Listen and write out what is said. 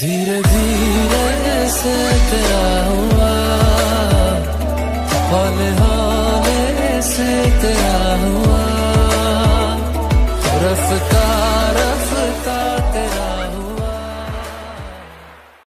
धीरे धीरे से तेरा हुआ। हौले हौले